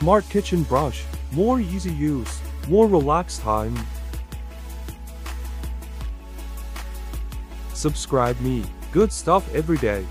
Smart kitchen brush. More easy use. More relaxed time. Subscribe me. Good stuff every day.